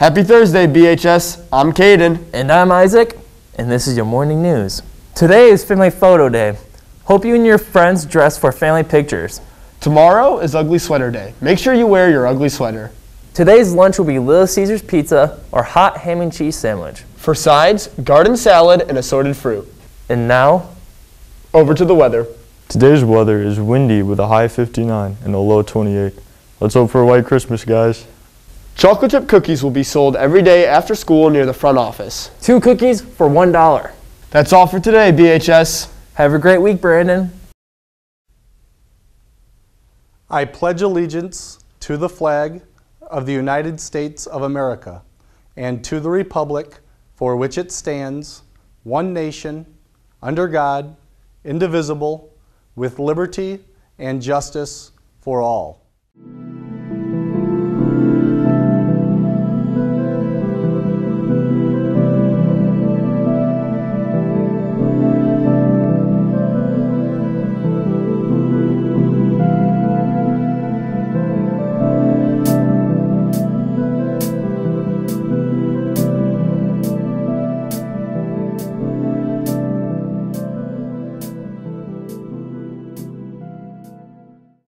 Happy Thursday, BHS. I'm Caden. And I'm Isaac, and this is your morning news. Today is Family Photo Day. Hope you and your friends dress for family pictures. Tomorrow is Ugly Sweater Day. Make sure you wear your ugly sweater. Today's lunch will be Little Caesars pizza or hot ham and cheese sandwich. For sides, garden salad and assorted fruit. And now, Over to the weather. Today's weather is windy with a high 59 and a low 28. Let's hope for a white Christmas, guys. Chocolate chip cookies will be sold every day after school near the front office. two cookies for $1. That's all for today, BHS. Have a great week, Brandon. I pledge allegiance to the flag of the United States of America and to the republic for which it stands, one nation, under God, indivisible, with liberty and justice for all.